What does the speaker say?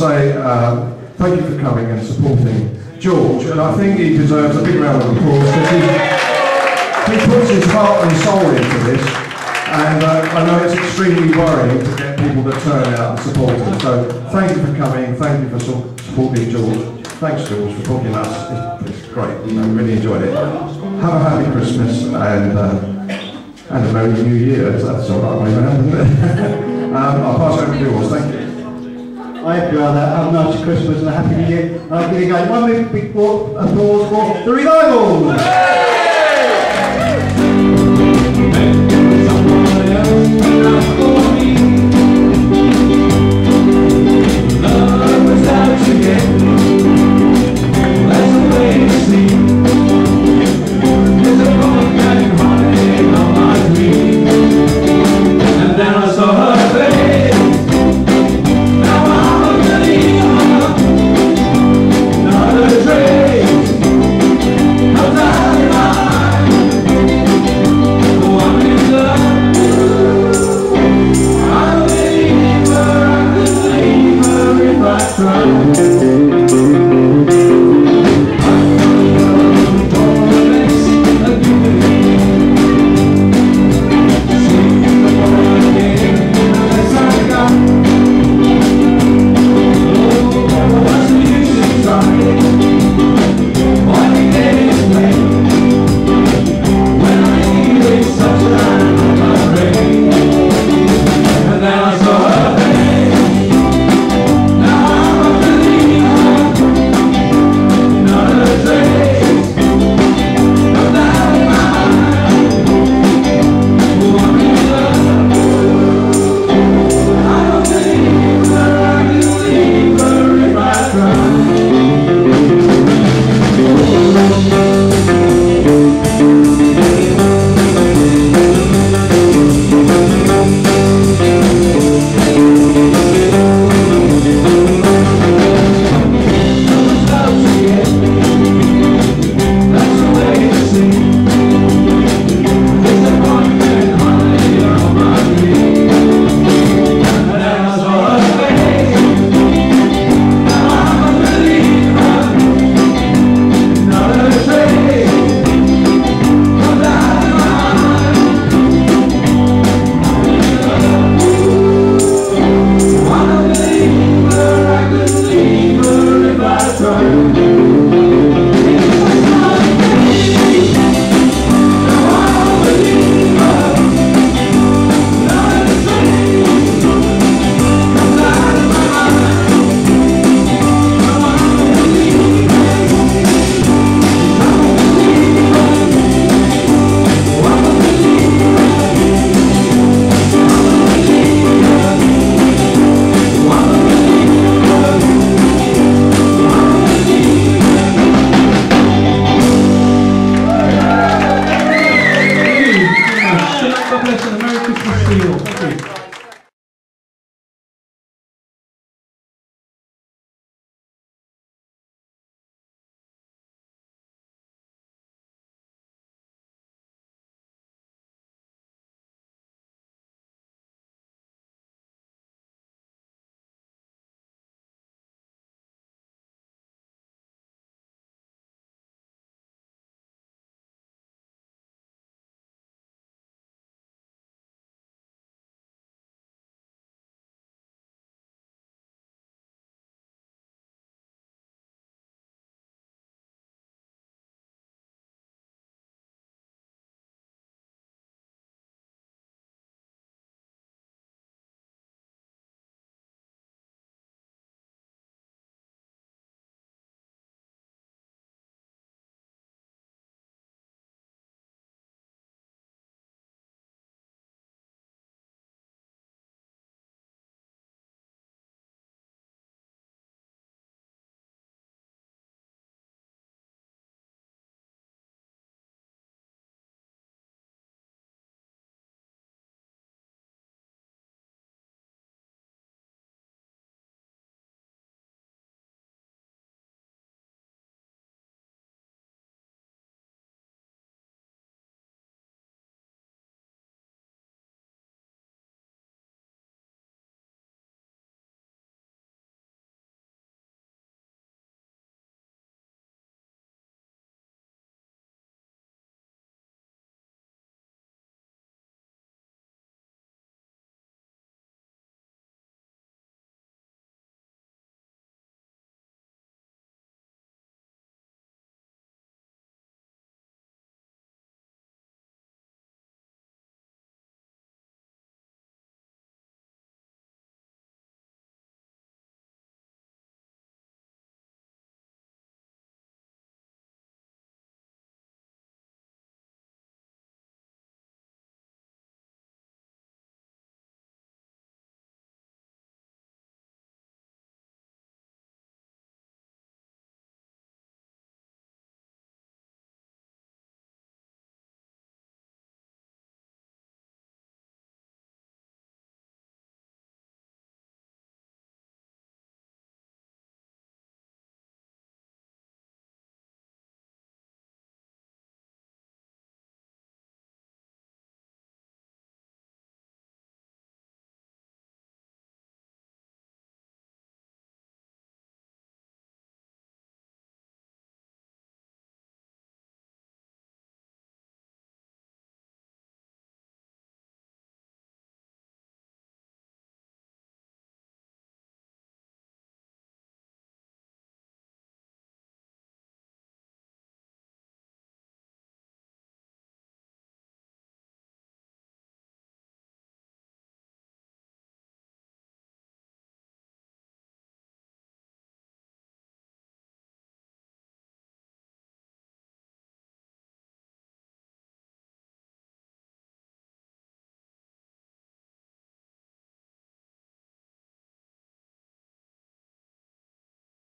say uh, thank you for coming and supporting George, and I think he deserves a big round of applause because he, he puts his heart and soul into this, and uh, I know it's extremely worrying to get people to turn out and support him. So thank you for coming. Thank you for su- supporting George. Thanks, George, for booking us. It's, great. I really enjoyed it. Have a happy Christmas and. Uh, and a Merry New Year, that's all right way round, isn't it? um, I'll pass over to yours, thank you. I hope you that. Have a nice Christmas and a happy New Year. I'm going to go one big applause for the revival.